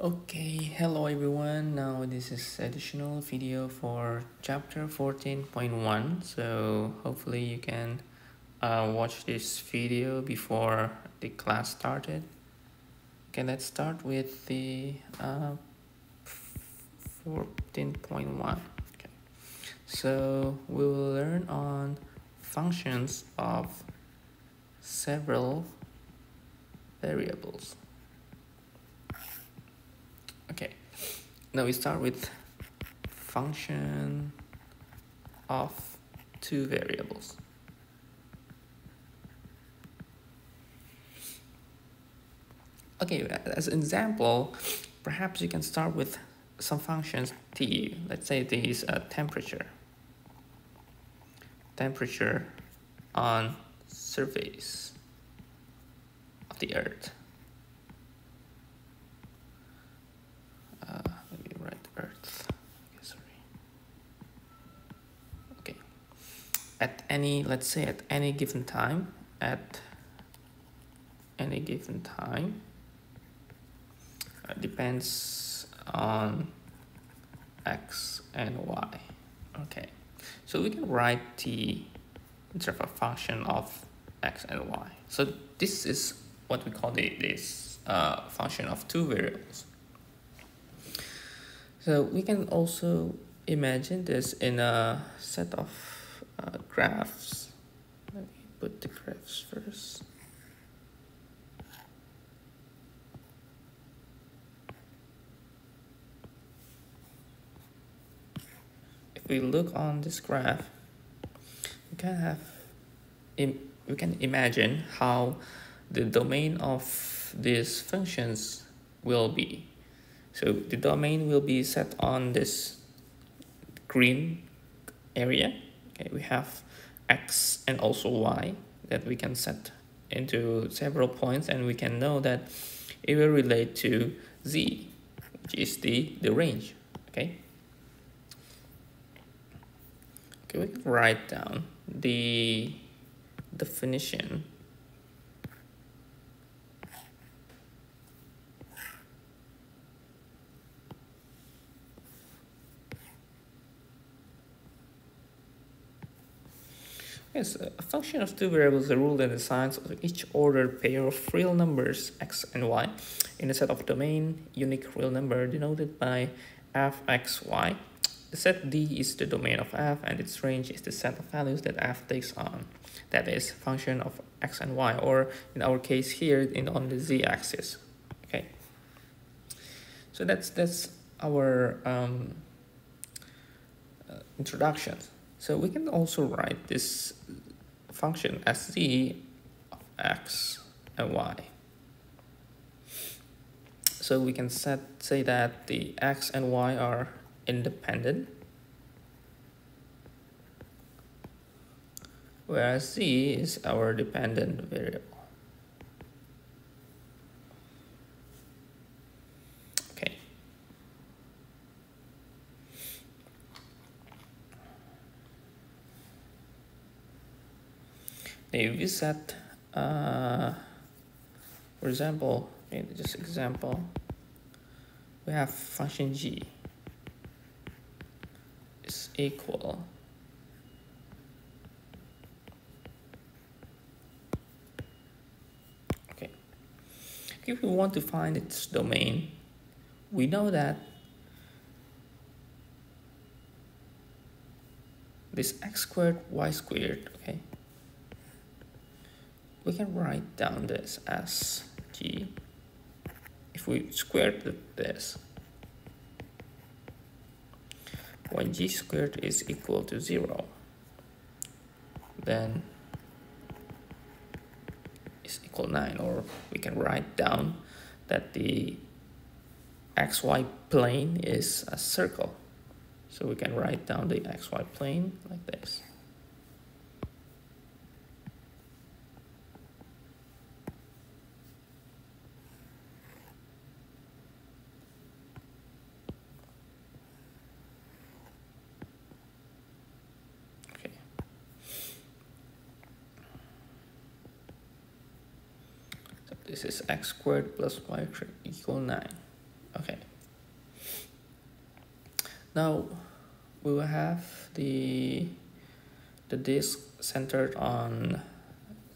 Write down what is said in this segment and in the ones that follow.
Okay, hello everyone. Now this is additional video for chapter 14.1. So hopefully you can uh, watch this video before the class started. Okay, let's start with the uh, 14.1. Okay, so we will learn on functions of several variables. Okay, now we start with function of two variables. Okay, as an example, perhaps you can start with some functions t. Let's say this uh, temperature. Temperature on surface of the earth. At any, let's say at any given time, at any given time, uh, depends on x and y. Okay, so we can write t in terms of a function of x and y. So this is what we call the, this uh, function of two variables. So we can also imagine this in a set of uh, graphs. Let me put the graphs first. If we look on this graph, we can have we can imagine how the domain of these functions will be. So the domain will be set on this green area Okay, we have x and also y that we can set into several points and we can know that it will relate to z, which is the, the range, okay? Okay, we can write down the definition Yes, a function of two variables is a rule that assigns each ordered pair of real numbers x and y in a set of domain unique real number denoted by fxy. The set D is the domain of f and its range is the set of values that f takes on. That is function of x and y or in our case here in on the z-axis. Okay. So that's that's our um, uh, introduction. So we can also write this function as z of x and y. So we can set say that the x and y are independent, whereas z is our dependent variable. If you set uh, for example in just example we have function g is equal okay. If we want to find its domain we know that this x squared y squared okay we can write down this as g. If we square this, when g squared is equal to 0, then is equal 9 or we can write down that the xy plane is a circle. So we can write down the xy plane like this. This is x squared plus y squared equal 9 okay. Now we will have the the disk centered on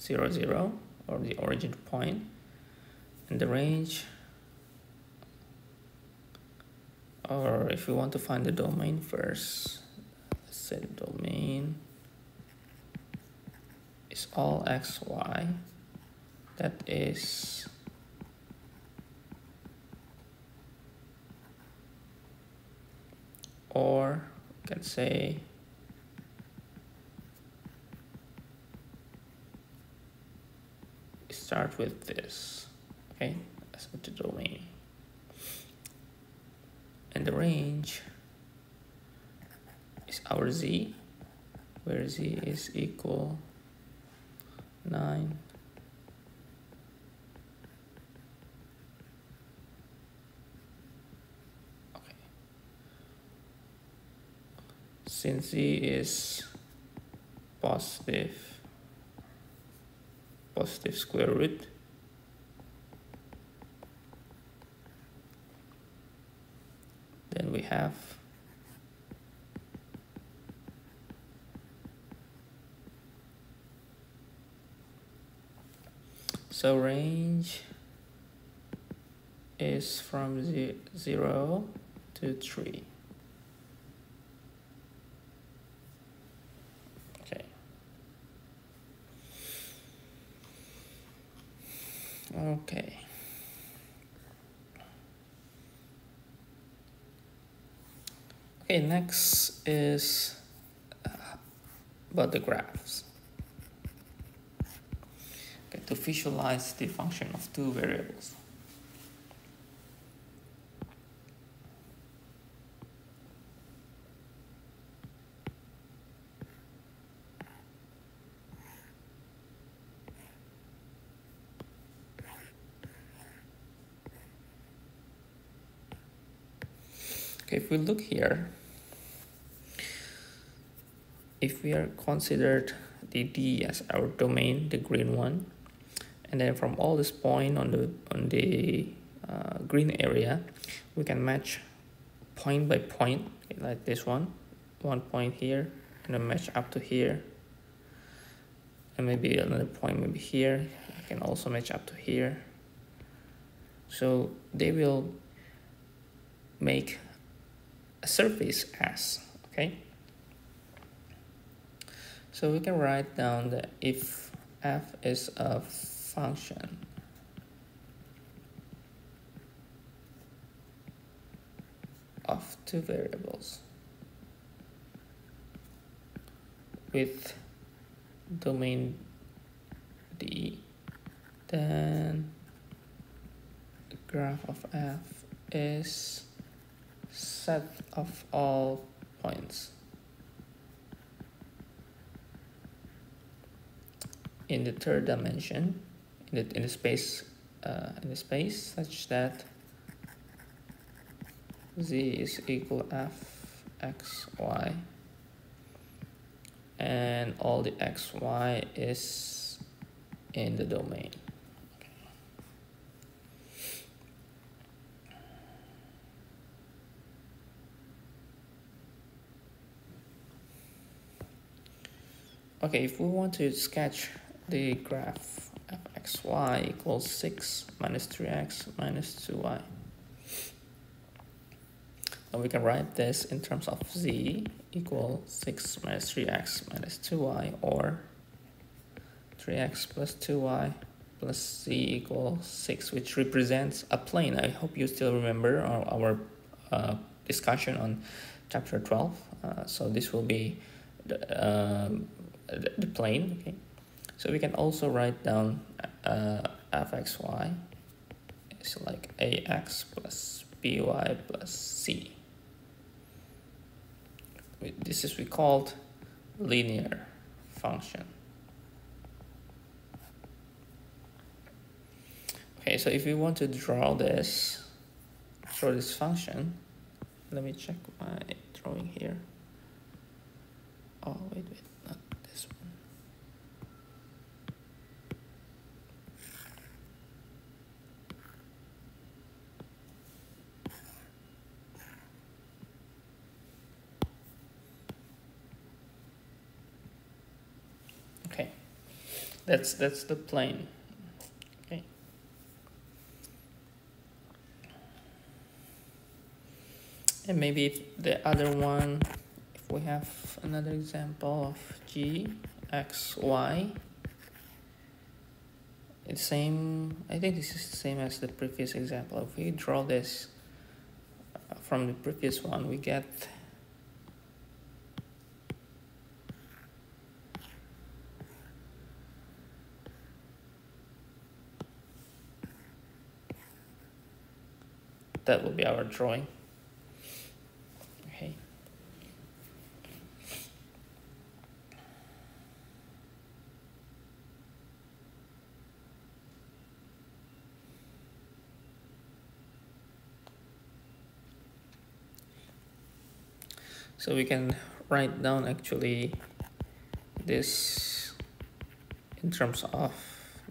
0 0 or the origin point and the range or if you want to find the domain first the domain is all x y that is or can say start with this okay? That's what the domain. And the range is our z where z is equal 9 since z is positive positive square root. Then we have so range is from 0 to 3 okay okay. Okay next is uh, about the graphs. Okay to visualize the function of two variables we look here, if we are considered the D as our domain, the green one, and then from all this point on the on the uh, green area, we can match point by point like this one, one point here, and then match up to here, and maybe another point maybe here. You can also match up to here. So they will make surface S, okay? So we can write down that if f is a function of two variables with domain D, then the graph of f is set of all points. In the third dimension in the, in the space uh, in the space such that z is equal f x y and all the x y is in the domain Okay, if we want to sketch the graph of xy equals 6 minus 3x minus 2y, then we can write this in terms of z equal 6 minus 3x minus 2y or 3x plus 2y plus z equals 6 which represents a plane. I hope you still remember our, our uh, discussion on chapter 12. Uh, so this will be the, um, the plane okay? So we can also write down uh, fxy is like ax plus by plus c. This is we called linear function. Okay so if we want to draw this draw this function let me check my drawing here. Oh wait wait that's that's the plane okay. And maybe the other one if we have another example of g x y it's same I think this is the same as the previous example. If we draw this uh, from the previous one we get that will be our drawing. Okay. So we can write down actually this in terms of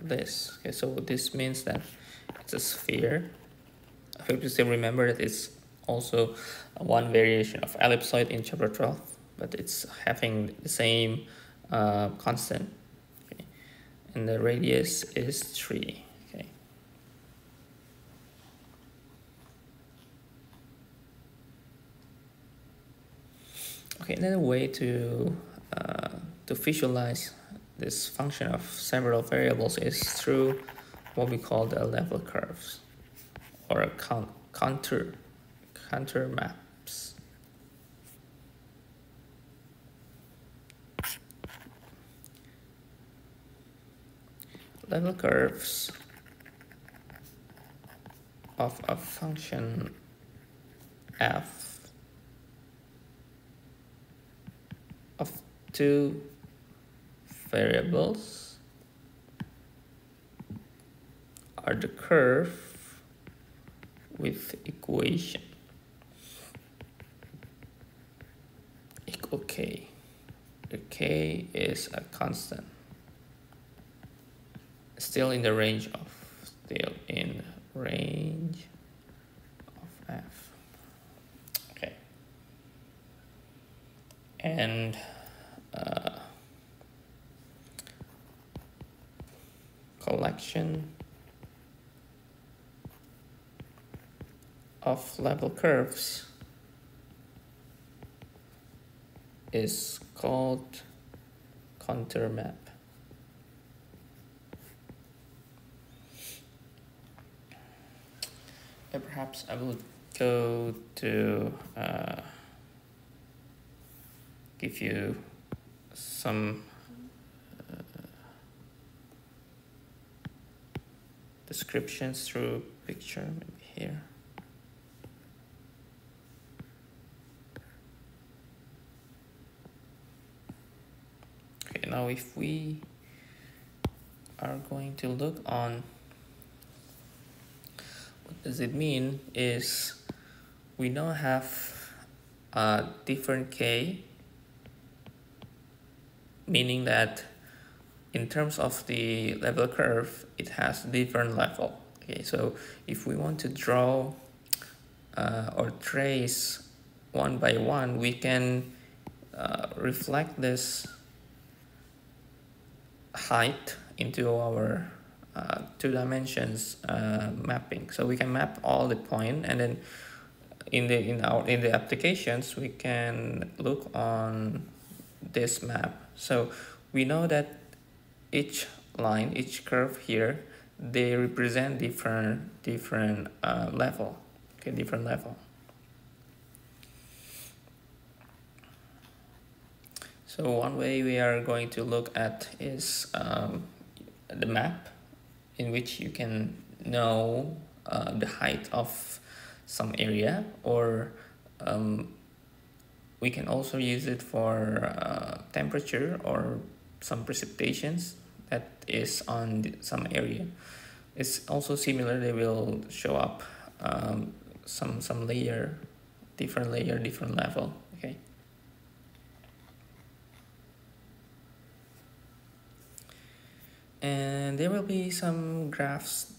this. Okay so this means that it's a sphere hope you still remember that it's also one variation of ellipsoid in chapter 12, but it's having the same uh, constant. Okay. And the radius is 3. Okay. Okay, another way to uh, to visualize this function of several variables is through what we call the level curves or a con contour, contour maps. Level curves of a function f of two variables are the curve with equation equal k. The k is a constant. Still in the range of still in range of f. Okay. And uh, collection of level curves is called contour map. And perhaps I will go to uh, give you some uh, descriptions through picture maybe here. Now if we are going to look on what does it mean is we now have a different k meaning that in terms of the level curve it has different level. Okay so if we want to draw uh, or trace one by one we can uh, reflect this height into our uh, two dimensions uh, mapping. So we can map all the point and then in the in our in the applications we can look on this map. So we know that each line, each curve here, they represent different different uh, level, okay, different level. So one way we are going to look at is um, the map in which you can know uh, the height of some area or um, we can also use it for uh, temperature or some precipitations that is on some area. It's also similar, they will show up um, some, some layer, different layer, different level, okay? And there will be some graphs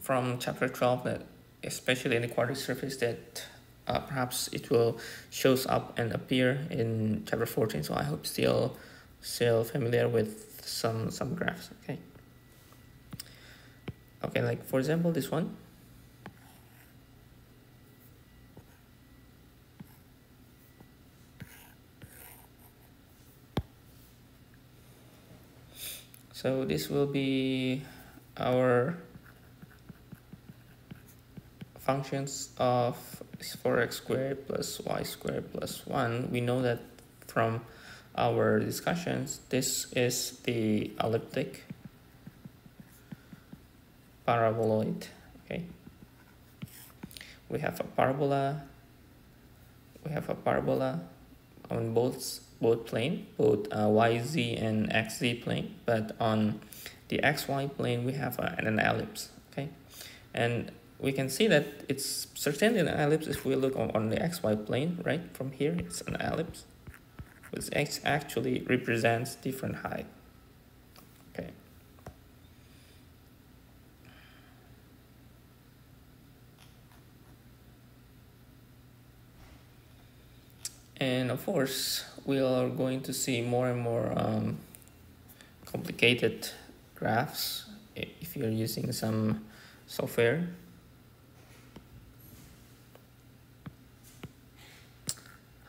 from chapter 12 that especially in the quadratic surface that uh, perhaps it will shows up and appear in chapter 14 so i hope still still familiar with some some graphs okay? Okay like for example this one so this will be our functions of 4x squared plus y squared plus 1 we know that from our discussions this is the elliptic paraboloid okay? We have a parabola we have a parabola on both both plane both uh, yz and xz plane but on the xy plane we have a, an ellipse okay? And we can see that it's certainly an ellipse if we look on, on the xy plane right? From here it's an ellipse which actually represents different height okay? And of course we are going to see more and more um, complicated graphs if you're using some software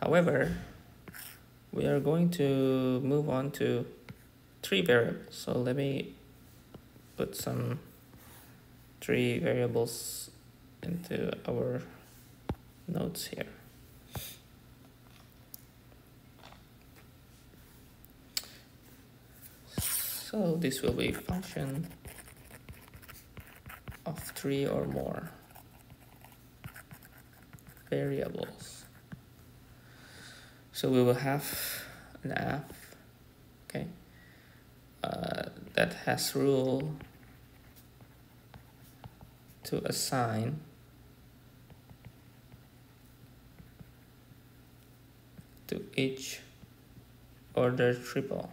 However, we are going to move on to three variables. So let me put some three variables into our notes here. So this will be function of three or more variables. So we will have an f, okay, uh, that has rule to assign to each order triple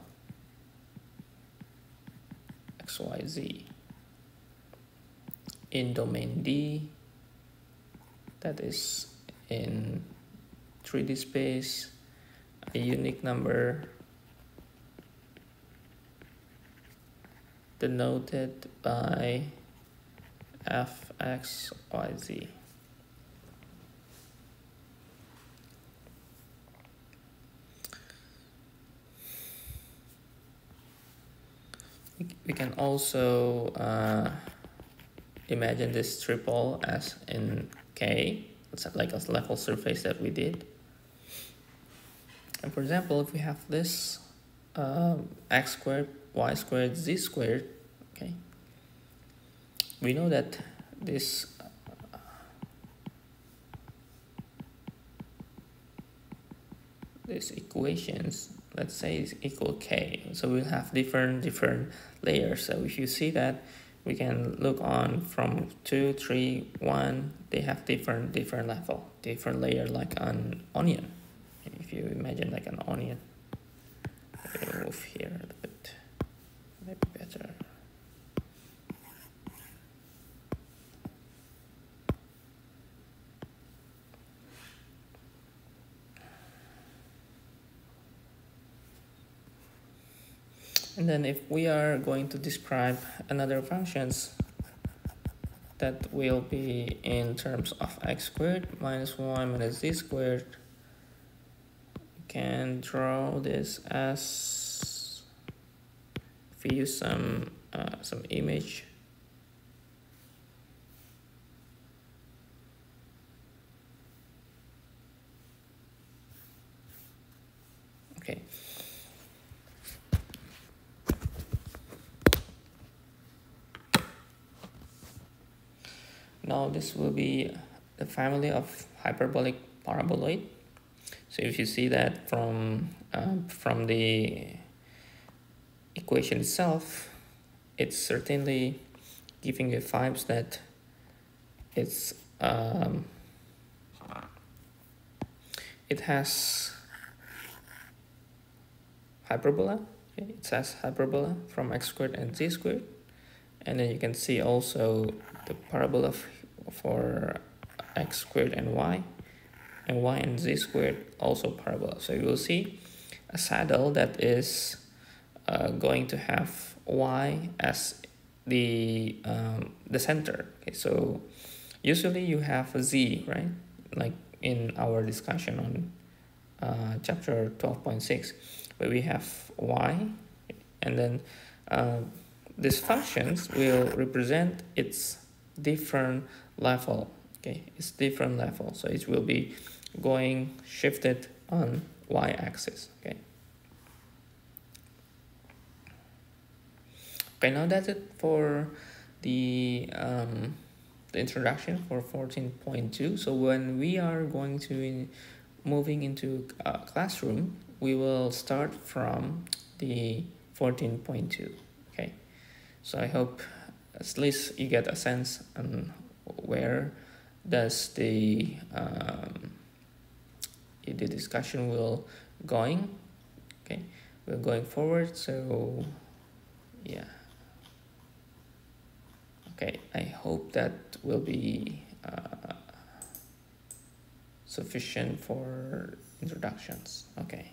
xyz in domain D that is in 3D space a unique number denoted by fxyz. We can also uh, imagine this triple as in K, it's like a level surface that we did. And for example, if we have this um, x squared, y squared, z squared, okay, we know that this uh, these equations let's say is equal k. So we'll have different different layers. So if you see that we can look on from two three one they have different different level different layer like an onion. If you imagine like an onion. Move here a little bit maybe better and then if we are going to describe another functions that will be in terms of x squared minus 1 minus z squared we can draw this as if we use some uh, some image. Okay now this will be the family of hyperbolic paraboloid. So if you see that from, uh, from the equation itself, it's certainly giving you vibes that it's um, it has hyperbola. It has hyperbola from x squared and z squared. And then you can see also the parabola for x squared and y and y and z squared also parabola. So you will see a saddle that is uh, going to have y as the um, the center. Okay, so usually you have a z, right? Like in our discussion on uh, chapter 12.6, where we have y, and then uh, these functions will represent its different level. Okay, it's different level, so it will be going shifted on y-axis. Okay. Okay, now that's it for the um, the introduction for 14.2. So when we are going to in, moving into a classroom, we will start from the 14.2. Okay, so I hope at least you get a sense on where does the um, the discussion will going. Okay, we're going forward. So yeah okay I hope that will be uh, sufficient for introductions okay